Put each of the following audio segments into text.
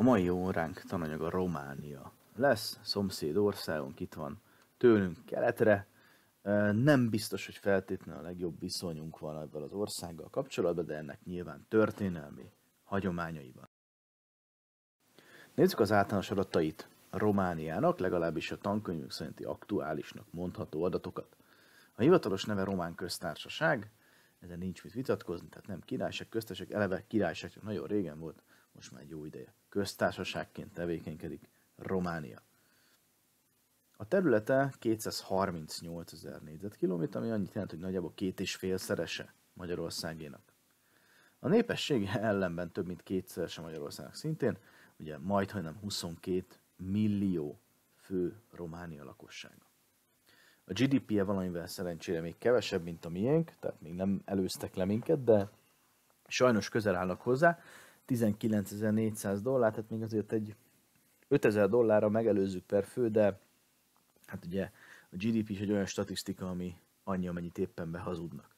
A mai óránk tananyaga Románia. Lesz szomszéd országunk, itt van tőlünk keletre. Nem biztos, hogy feltétlenül a legjobb viszonyunk van ebben az országgal kapcsolatban, de ennek nyilván történelmi hagyományai van. Nézzük az általános adatait Romániának, legalábbis a tankönyvünk szerinti aktuálisnak mondható adatokat. A hivatalos neve Román Köztársaság, ezen nincs mit vitatkozni, tehát nem királyság, köztársaság, eleve királyság nagyon régen volt, most már egy jó ideje. Köztársaságként tevékenykedik Románia. A területe 238 ezer négyzetkilométer, ami annyit jelent, hogy nagyjából két és fél szerese Magyarországénak. A népessége ellenben több mint kétszerese Magyarországnak szintén, ugye majd hanem 22 millió fő Románia lakossága. A GDP-je valamivel szerencsére még kevesebb, mint a miénk, tehát még nem előztek le minket, de sajnos közel állnak hozzá. 19.400 dollár, tehát még azért egy 5000 dollárra megelőzzük per fő, de hát ugye a GDP is egy olyan statisztika, ami annyi, amennyit éppen behazudnak.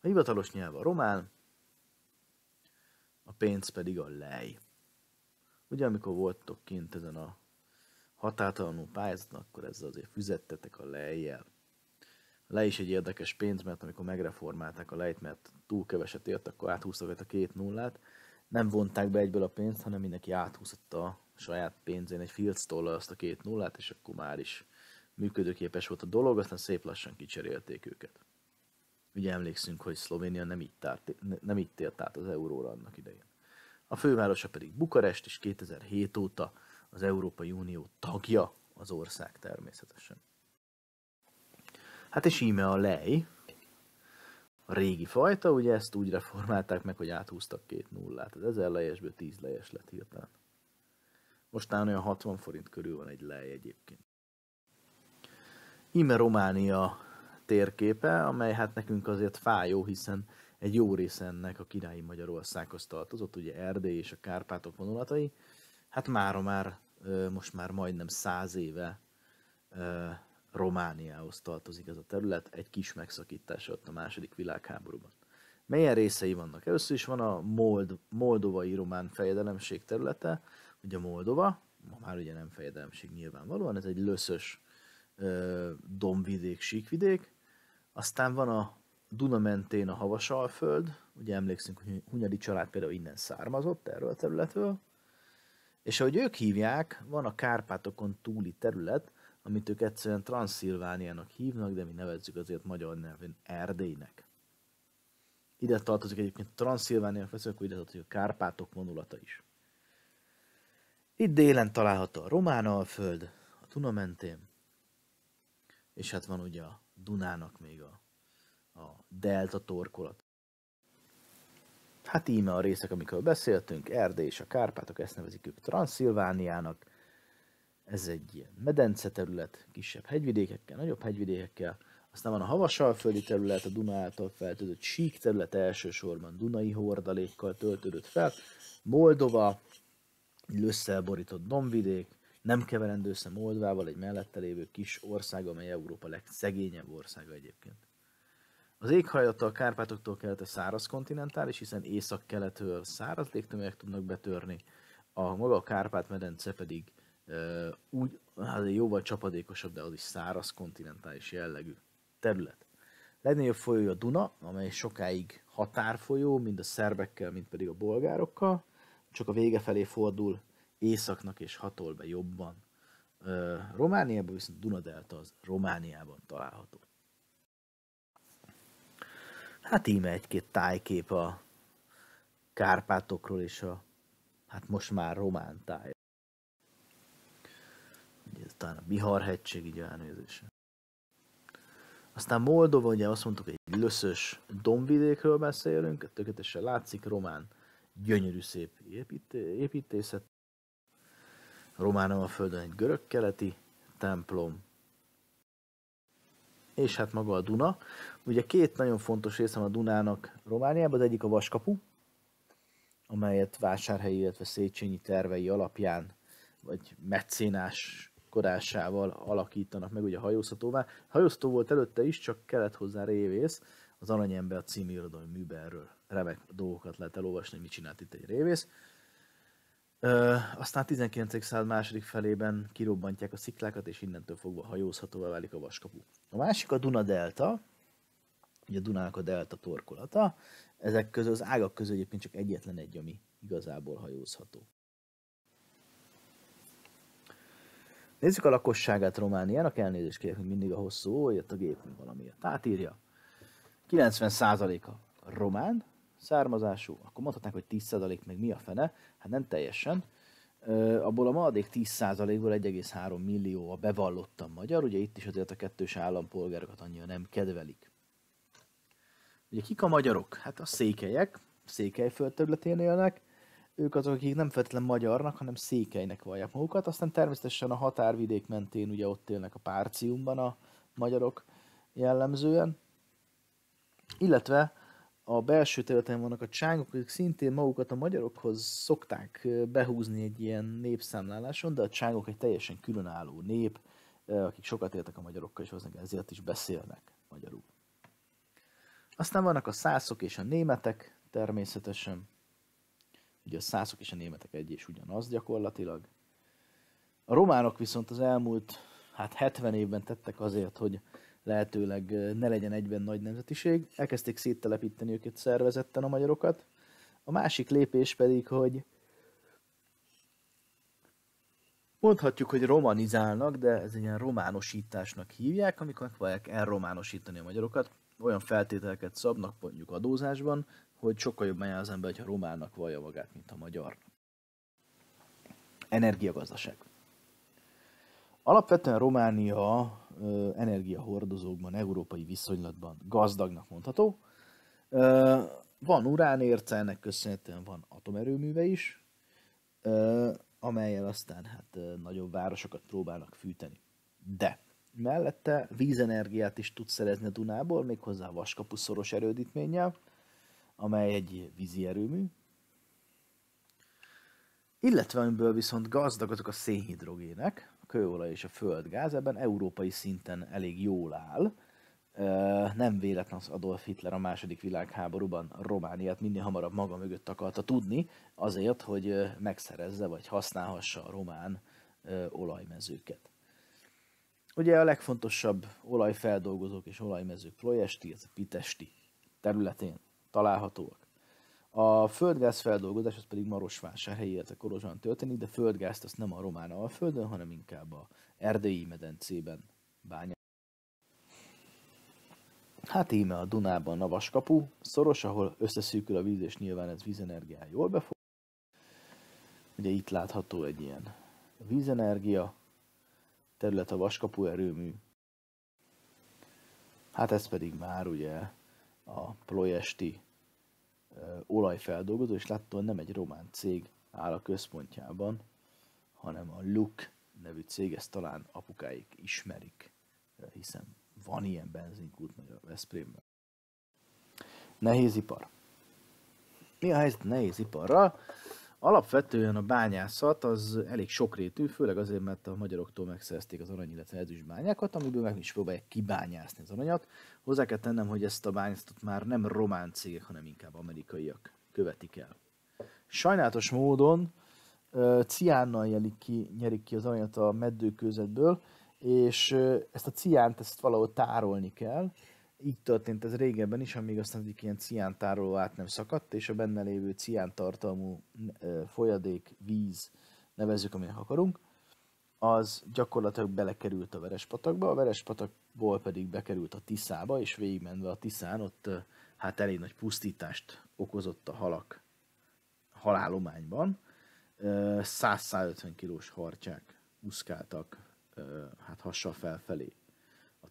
A hivatalos nyelv a román, a pénz pedig a lej. Ugye amikor voltok kint ezen a határtalanul pályázaton, akkor ezzel azért füzettetek a lejjel. A lej is egy érdekes pénz, mert amikor megreformálták a lejt, mert túl keveset ért, akkor áthúztak a két nullát. Nem vonták be egyből a pénzt, hanem mindenki áthúzta a saját pénzén egy filctollal azt a két nullát, és akkor már is működőképes volt a dolog, aztán szép lassan kicserélték őket. Ugye emlékszünk, hogy Szlovénia nem így, tárt, nem így tért át az euróra annak idején. A fővárosa pedig Bukarest, és 2007 óta az Európai Unió tagja az ország természetesen. Hát és íme a lej, a régi fajta, ugye ezt úgy reformálták meg, hogy áthúztak két nullát. Az ezer lejesből tíz lejes lett hirtelen. Mostán olyan 60 forint körül van egy lej egyébként. Íme Románia térképe, amely hát nekünk azért fájó, hiszen egy jó része ennek a királyi Magyarországhoz tartozott, ugye Erdély és a Kárpátok vonulatai. Hát mára már, most már majdnem száz éve Romániához tartozik ez a terület, egy kis megszakítás ott a második világháborúban. Melyen részei vannak? Először is van a Mold, moldovai román fejedelemség területe, ugye Moldova, ma már ugye nem fejedelemség nyilvánvalóan, ez egy löszös ö, dombvidék, síkvidék, aztán van a Duna mentén a Havasalföld, ugye emlékszünk, hogy Hunyadi család például innen származott erről a területről, és ahogy ők hívják, van a Kárpátokon túli terület, amit ők egyszerűen Transzilvániának hívnak, de mi nevezzük azért magyar nevén Erdélynek. Ide tartozik egyébként Transzilvániának veszünk, ide tartozik a Kárpátok vonulata is. Itt délen található a Román Alföld, a Duna mentén, és hát van ugye a Dunának még a, a delta torkolat. Hát íme a részek, amikről beszéltünk, Erdély és a Kárpátok, ezt nevezik ők Transzilvániának, ez egy ilyen medence terület, kisebb hegyvidékekkel, nagyobb hegyvidékekkel. Aztán van a havasalföldi terület, a Duna által feltöltött sík terület elsősorban Dunai hordalékkal töltődött fel. Moldova, lösszel borított dombvidék, nem keverendő össze Moldvával, egy mellette lévő kis ország, amely Európa legszegényebb országa egyébként. Az éghajlata a Kárpátoktól a száraz kontinentális, hiszen észak-keletől száraz légtömegek tudnak betörni, a maga a Kárpát-medence pedig úgy, hát jóval csapadékosabb, de az is száraz kontinentális jellegű terület. Legnagyobb folyó a Duna, amely sokáig határfolyó, mind a szerbekkel, mind pedig a bolgárokkal, csak a vége felé fordul északnak és hatol be jobban. Romániában viszont Dunadelta az Romániában található. Hát íme egy-két tájkép a Kárpátokról és a, hát most már román táj ez talán a Bihar-hegység így elnézése. Aztán Moldova, ugye azt mondtuk, egy löszös dombvidékről beszélünk, tökéletesen látszik, román, gyönyörű szép épít, építészet. Román a földön egy görög-keleti templom, és hát maga a Duna. Ugye két nagyon fontos része van a Dunának Romániában, az egyik a Vaskapu, amelyet vásárhelyi, illetve Széchenyi tervei alapján, vagy meccénás kodásával alakítanak meg ugye hajózhatóvá. Hajózható volt előtte is, csak kellett hozzá révész. Az Aranyember című irodalmi műberről remek dolgokat lehet elolvasni, mit csinált itt egy révész. Ö, aztán a 19. század második felében kirobbantják a sziklákat, és innentől fogva hajózhatóvá válik a vaskapu. A másik a Duna Delta, ugye a Dunának a delta torkolata. Ezek közül az ágak közül egyébként csak egyetlen egy, ami igazából hajózható. Nézzük a lakosságát Romániának, elnézést kérek, hogy mindig a hosszú, jött a gép valamiért. Átírja. 90%-a román származású, akkor mondhatnánk, hogy 10% meg mi a fene, hát nem teljesen. Abból a maradék 10%-ból 1,3 millió a bevallottan magyar, ugye itt is azért a kettős állampolgárokat annyira nem kedvelik. Ugye kik a magyarok? Hát a székelyek, Székelyföld területén élnek, ők azok, akik nem feltétlenül magyarnak, hanem székelynek vallják magukat. Aztán természetesen a határvidék mentén ugye ott élnek a Párciumban a magyarok jellemzően. Illetve a belső területen vannak a cságok, akik szintén magukat a magyarokhoz szokták behúzni egy ilyen népszámláláson, de a cságok egy teljesen különálló nép, akik sokat éltek a magyarokkal, és ezért is beszélnek magyarul. Aztán vannak a szászok és a németek, természetesen. Ugye a szászok és a németek egy és ugyanaz gyakorlatilag. A románok viszont az elmúlt hát 70 évben tettek azért, hogy lehetőleg ne legyen egyben nagy nemzetiség. Elkezdték széttelepíteni őket szervezetten a magyarokat. A másik lépés pedig, hogy mondhatjuk, hogy romanizálnak, de ez egy ilyen románosításnak hívják, amikor megpróbálják elrománosítani a magyarokat olyan feltételeket szabnak mondjuk adózásban, hogy sokkal jobban jár az ember, hogyha románnak vallja magát, mint a magyar. Energiagazdaság. Alapvetően Románia energiahordozókban, európai viszonylatban gazdagnak mondható. Van uránérce, ennek köszönhetően van atomerőműve is, amelyel aztán hát nagyobb városokat próbálnak fűteni. De Mellette vízenergiát is tud szerezni a Dunából, méghozzá Vaskapu szoros erődítménnyel, amely egy vízi erőmű. Illetve amiből viszont gazdag azok a szénhidrogének, a kőolaj és a földgáz, ebben európai szinten elég jól áll. Nem véletlen az Adolf Hitler a második világháborúban Romániát minél hamarabb maga mögött akarta tudni, azért, hogy megszerezze vagy használhassa a román olajmezőket. Ugye a legfontosabb olajfeldolgozók és olajmezők Ploiesti, ez a Pitesti területén találhatóak. A földgáz feldolgozás az pedig Marosvásárhelyi, illetve Korozsán történik, de földgázt azt nem a román alföldön, hanem inkább a erdélyi medencében bányák. Hát íme a Dunában a Vaskapu szoros, ahol összeszűkül a víz, és nyilván ez vízenergiá jól befog. Ugye itt látható egy ilyen vízenergia, terület a Vaskapu erőmű. Hát ez pedig már ugye a Ploiesti olajfeldolgozó, és láttam, nem egy román cég áll a központjában, hanem a Luk nevű cég, ezt talán apukáik ismerik, hiszen van ilyen benzinkút meg a Veszprémben. Nehézipar. Mi a helyzet nehéziparral? Alapvetően a bányászat az elég sokrétű, főleg azért, mert a magyaroktól megszerezték az arany, illetve ezüst bányákat, amiből meg is próbálják kibányászni az aranyat. Hozzá kell tennem, hogy ezt a bányászatot már nem román cégek, hanem inkább amerikaiak követik el. Sajnálatos módon ciánnal nyerik ki, nyerik ki az aranyat a meddőkőzetből, és ezt a ciánt ezt valahol tárolni kell, így történt ez régebben is, amíg aztán egyik ilyen ciántároló át nem szakadt, és a benne lévő ciántartalmú folyadék, víz, nevezzük, aminek akarunk, az gyakorlatilag belekerült a Verespatakba, a Verespatakból pedig bekerült a Tiszába, és végigmenve a Tiszán ott hát elég nagy pusztítást okozott a halak halálományban. 100-150 kilós harcsák úszkáltak hát hassal felfelé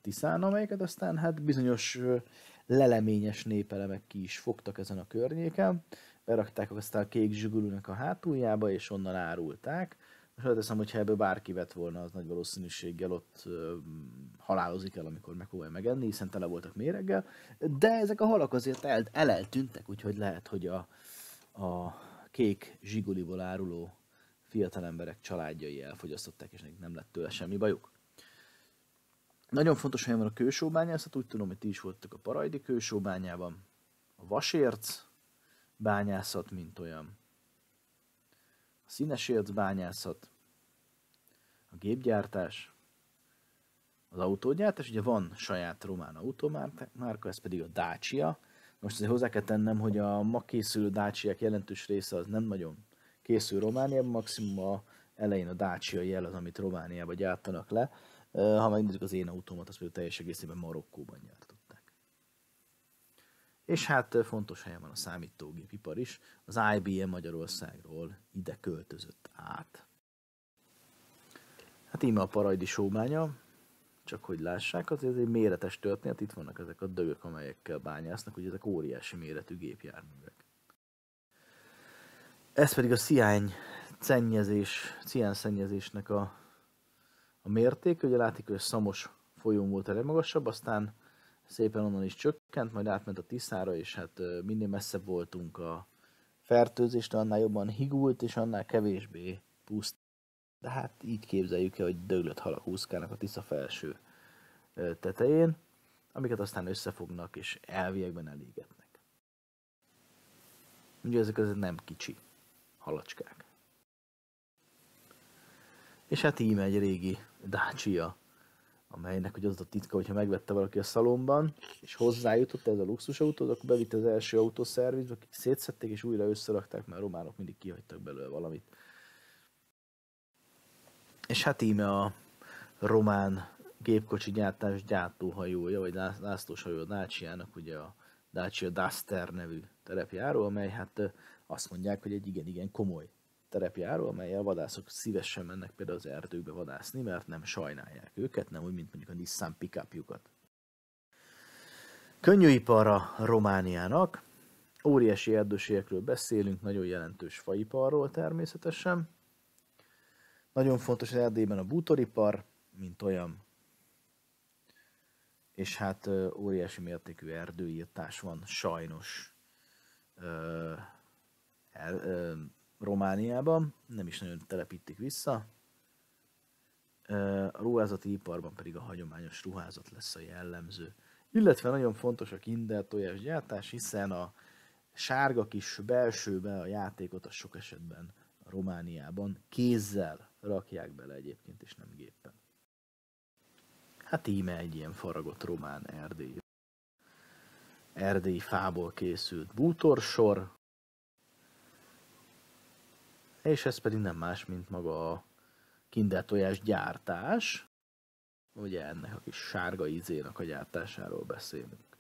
Tiszán, amelyeket aztán hát bizonyos leleményes népelemek ki is fogtak ezen a környéken, berakták aztán a kék zsugulúnak a hátuljába, és onnan árulták. Most azt hiszem, hogy ha ebből bárki vett volna, az nagy valószínűséggel ott halálozik el, amikor megpróbálja megenni, hiszen tele voltak méreggel. De ezek a halak azért el, eleltűntek, úgyhogy lehet, hogy a, a kék zsiguliból áruló fiatal emberek családjai elfogyasztották, és nem lett tőle semmi bajuk. Nagyon fontos helyen van a kősóbányászat, úgy tudom, hogy ti is voltak a Parajdi kősóbányában. A vasérc bányászat, mint olyan. színes bányászat, a gépgyártás, az autógyártás, ugye van saját román automárka, ez pedig a Dacia. Most azért hozzá kell tennem, hogy a ma készülő Dacia jelentős része az nem nagyon készül Romániában, maximum a elején a Dacia jel az, amit Romániában gyártanak le. Ha megnézzük az én autómat, az például teljes egészében Marokkóban gyártották. És hát fontos helyen van a számítógépipar is. Az IBM Magyarországról ide költözött át. Hát íme a parajdi sóbánya, csak hogy lássák, azért egy méretes történet, itt vannak ezek a dögök, amelyekkel bányásznak, hogy ezek óriási méretű gépjárművek. Ez pedig a sziány szennyezés, cián szennyezésnek a, a mérték. Ugye látik, hogy Szamos folyón volt a legmagasabb, aztán szépen onnan is csökkent, majd átment a Tiszára, és hát minél messzebb voltunk a fertőzést, annál jobban higult, és annál kevésbé puszt. De hát így képzeljük el, hogy döglött halak úszkálnak a Tisza felső tetején, amiket aztán összefognak és elviekben elégetnek. Ugye ezek azért nem kicsi halacskák. És hát íme egy régi Dacia, amelynek hogy az a titka, hogyha megvette valaki a szalomban, és hozzájutott ez a luxusautó, akkor bevitte az első autószervizbe, akik szétszették és újra összerakták, mert a románok mindig kihagytak belőle valamit. És hát íme a román gépkocsi gyártás gyártóhajója, vagy lászlóshajó a Dacia-nak, ugye a Dacia Duster nevű terepjáró, amely hát azt mondják, hogy egy igen-igen komoly terepjáró, amely a vadászok szívesen mennek például az erdőbe vadászni, mert nem sajnálják őket, nem úgy, mint mondjuk a Nissan pickupjukat. Könnyűiparra Romániának, óriási erdőségekről beszélünk, nagyon jelentős faiparról természetesen. Nagyon fontos az Erdélyben a bútoripar, mint olyan, és hát óriási mértékű erdőírtás van sajnos Romániában, nem is nagyon telepítik vissza. A ruházati iparban pedig a hagyományos ruházat lesz a jellemző. Illetve nagyon fontos a kinder tojás gyártás, hiszen a sárga kis belsőbe a játékot a sok esetben a Romániában kézzel rakják bele egyébként, és nem géppen. Hát íme egy ilyen faragott román erdély. Erdélyi fából készült bútorsor, és ez pedig nem más, mint maga a kinder tojás gyártás. Ugye ennek a kis sárga ízének a gyártásáról beszélünk.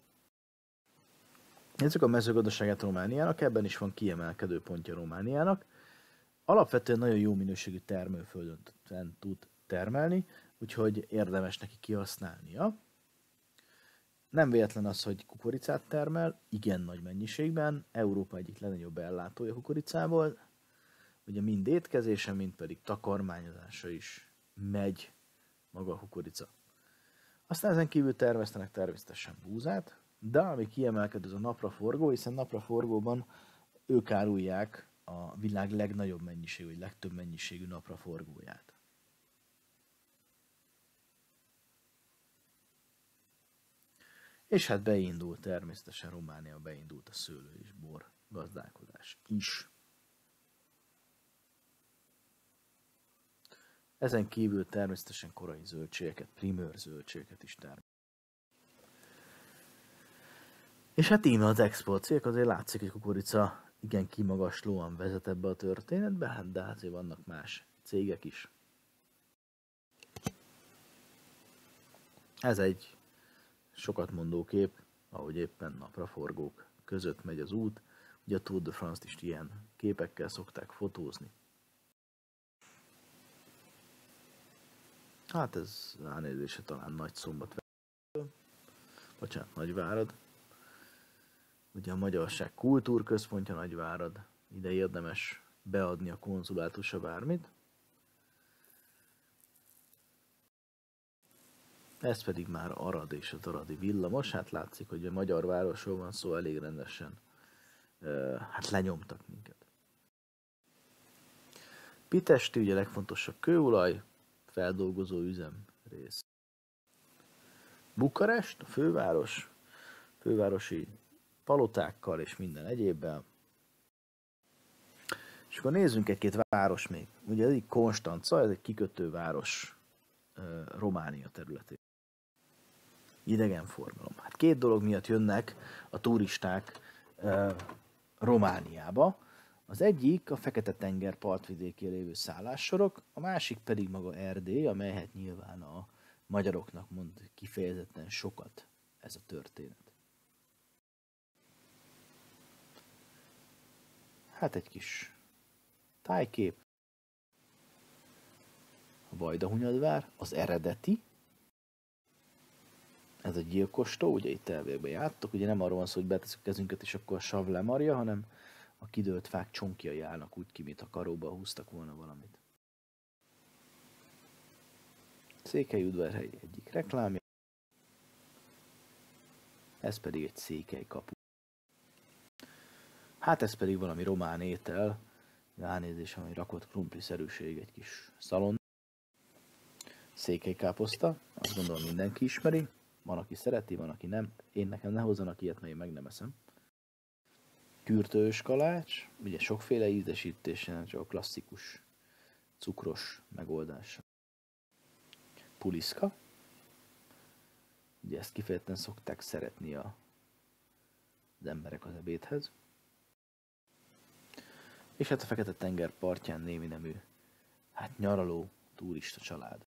Nézzük a mezőgazdaságát Romániának, ebben is van kiemelkedő pontja Romániának. Alapvetően nagyon jó minőségű termőföldön tud termelni, úgyhogy érdemes neki kihasználnia. Nem véletlen az, hogy kukoricát termel, igen nagy mennyiségben, Európa egyik legnagyobb ellátója kukoricából, ugye mind étkezése, mind pedig takarmányozása is megy maga a kukorica. Aztán ezen kívül termesztenek természetesen búzát, de ami kiemelkedő az a napraforgó, hiszen napraforgóban ők árulják a világ legnagyobb mennyiségű, vagy legtöbb mennyiségű napraforgóját. És hát beindult természetesen Románia, beindult a szőlő és bor gazdálkodás is. Ezen kívül természetesen korai zöldségeket, primőr zöldségeket is termel. És hát íme az export cégek, azért látszik, hogy kukorica igen kimagaslóan vezet ebbe a történetbe, hát de azért vannak más cégek is. Ez egy sokat mondó kép, ahogy éppen napraforgók között megy az út. Ugye a Tour de France-t is ilyen képekkel szokták fotózni. Hát ez ránézése talán nagy szombat. Bocsánat, Nagyvárad. Ugye a Magyarság Kultúrközpontja Nagyvárad. Ide érdemes beadni a konzulátusa bármit. Ez pedig már Arad és az Aradi villamos. Hát látszik, hogy a magyar városról van szó, elég rendesen hát lenyomtak minket. Pitesti ugye legfontosabb kőolaj, feldolgozó üzem rész. Bukarest, a főváros, fővárosi palotákkal és minden egyébben. És akkor nézzünk egy-két város még. Ugye ez egy Konstanca, ez egy kikötőváros Románia területén. Idegenforgalom. Hát két dolog miatt jönnek a turisták Romániába. Az egyik a Fekete-tenger partvidékén lévő szállássorok, a másik pedig maga Erdély, amelyet nyilván a magyaroknak mond kifejezetten sokat ez a történet. Hát egy kis tájkép. A Vajdahunyadvár, az eredeti. Ez a gyilkostó, ugye itt elvégbe jártok, ugye nem arról van szó, hogy beteszünk kezünket és akkor a sav lemarja, hanem a kidőlt fák csonkjai állnak úgy ki, mint karóba húztak volna valamit. Székely udvarhely egyik reklámja. Ez pedig egy székely kapu. Hát ez pedig valami román étel. Ránézés, ami rakott krumpli-szerűség, egy kis szalon. Székely káposzta, azt gondolom mindenki ismeri. Van, aki szereti, van, aki nem. Én nekem ne hozzanak ilyet, mert én meg nem eszem kürtős kalács, ugye sokféle ízesítésen, csak a klasszikus cukros megoldása. Puliszka, ugye ezt kifejezetten szokták szeretni a, az emberek az ebédhez. És hát a Fekete-tenger partján némi nemű, hát nyaraló turista család.